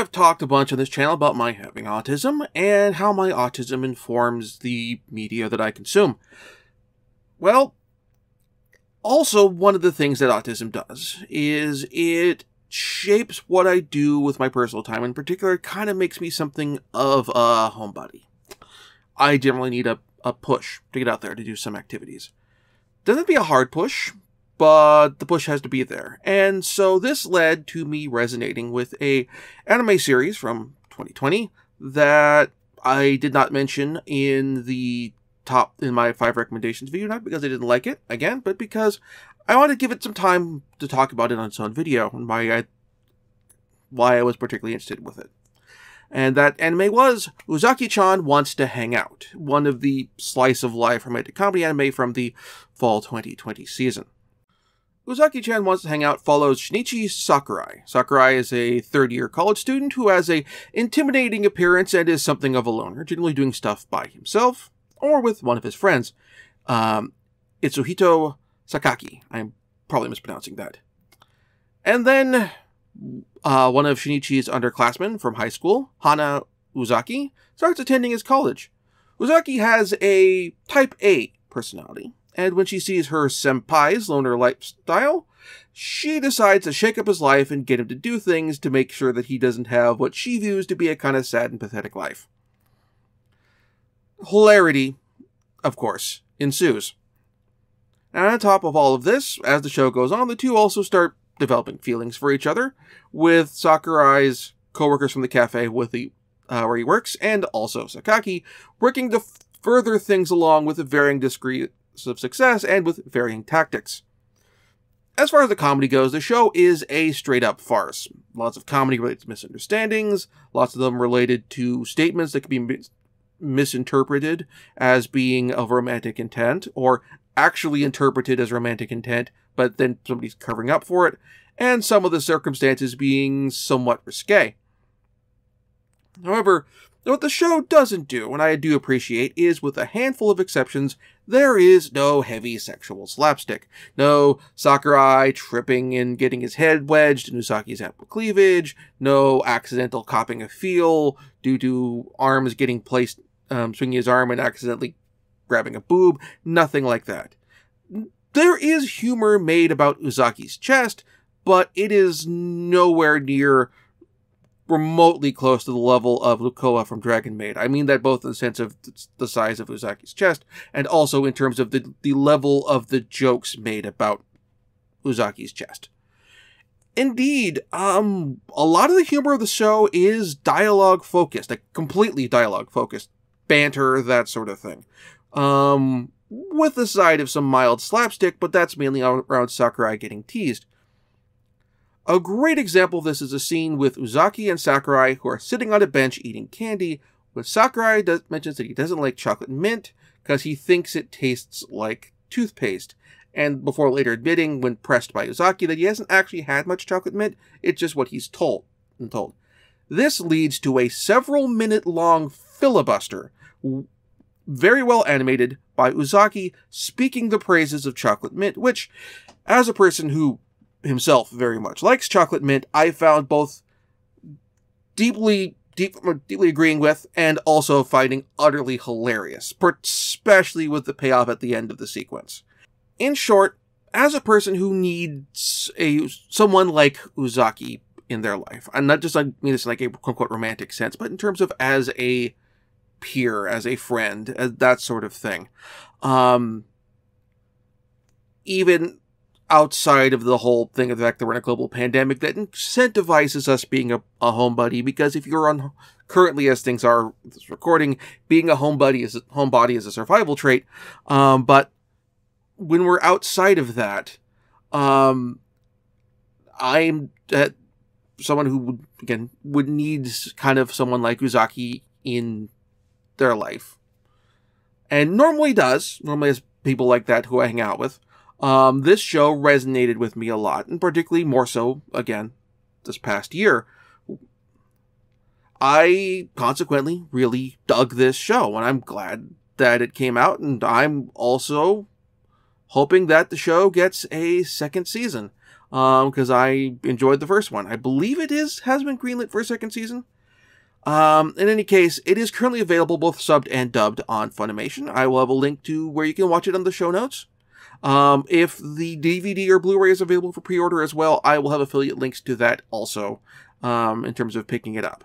have talked a bunch on this channel about my having autism and how my autism informs the media that I consume. Well, also, one of the things that autism does is it shapes what I do with my personal time. In particular, it kind of makes me something of a homebody. I generally need a, a push to get out there to do some activities. Doesn't be a hard push, but the push has to be there. And so this led to me resonating with a anime series from 2020 that I did not mention in the top in my five recommendations video, not because I didn't like it again, but because I want to give it some time to talk about it on its own video and why I why I was particularly interested with it. And that anime was Uzaki-chan Wants to Hang Out, one of the slice of life romantic comedy anime from the fall 2020 season. Uzaki-chan Wants to Hang Out follows Shinichi Sakurai. Sakurai is a third-year college student who has a intimidating appearance and is something of a loner, generally doing stuff by himself or with one of his friends. Um, Itsuhito Sakaki. I'm probably mispronouncing that. And then uh, one of Shinichi's underclassmen from high school, Hana Uzaki, starts attending his college. Uzaki has a type A personality, and when she sees her senpai's loner lifestyle, she decides to shake up his life and get him to do things to make sure that he doesn't have what she views to be a kind of sad and pathetic life. Hilarity, of course, ensues. And on top of all of this, as the show goes on, the two also start developing feelings for each other, with Sakurai's co-workers from the cafe with the uh, where he works, and also Sakaki working to further things along with a varying degrees of success and with varying tactics. As far as the comedy goes, the show is a straight up farce. Lots of comedy related to misunderstandings, lots of them related to statements that can be misinterpreted as being of romantic intent, or actually interpreted as romantic intent, but then somebody's covering up for it, and some of the circumstances being somewhat risque. However, what the show doesn't do, and I do appreciate, is with a handful of exceptions, there is no heavy sexual slapstick. No Sakurai tripping and getting his head wedged in Uzaki's ample cleavage, no accidental copping a feel due to arms getting placed, um, swinging his arm and accidentally grabbing a boob, nothing like that. There is humor made about Uzaki's chest, but it is nowhere near remotely close to the level of Lucoa from Dragon Maid. I mean that both in the sense of the size of Uzaki's chest and also in terms of the, the level of the jokes made about Uzaki's chest. Indeed, um, a lot of the humor of the show is dialogue focused, like completely dialogue focused, banter, that sort of thing. Um, with the side of some mild slapstick, but that's mainly around Sakurai getting teased. A great example of this is a scene with Uzaki and Sakurai who are sitting on a bench eating candy, where Sakurai does, mentions that he doesn't like chocolate mint because he thinks it tastes like toothpaste, and before later admitting, when pressed by Uzaki, that he hasn't actually had much chocolate mint, it's just what he's told. and told. This leads to a several minute long filibuster, very well animated by Uzaki speaking the praises of chocolate mint, which, as a person who himself very much likes chocolate mint, I found both deeply, deep, deeply agreeing with and also finding utterly hilarious, especially with the payoff at the end of the sequence. In short, as a person who needs a someone like Uzaki in their life, and not just I mean this in like a quote unquote romantic sense, but in terms of as a peer, as a friend, as that sort of thing. Um, even outside of the whole thing of the fact that we're in a global pandemic that incentivizes us being a, a homebody. Because if you're on currently as things are this recording being a homebody is a homebody is a survival trait. Um, but when we're outside of that um, i'm uh, someone who would again would need kind of someone like uzaki in their life. And normally does. Normally has people like that who i hang out with um, this show resonated with me a lot, and particularly more so, again, this past year. I consequently really dug this show, and I'm glad that it came out, and I'm also hoping that the show gets a second season. because I enjoyed the first one. I believe it is has been greenlit for a second season. Um, in any case, it is currently available both subbed and dubbed on Funimation. I will have a link to where you can watch it on the show notes. Um, if the DVD or Blu-ray is available for pre-order as well, I will have affiliate links to that also um, in terms of picking it up.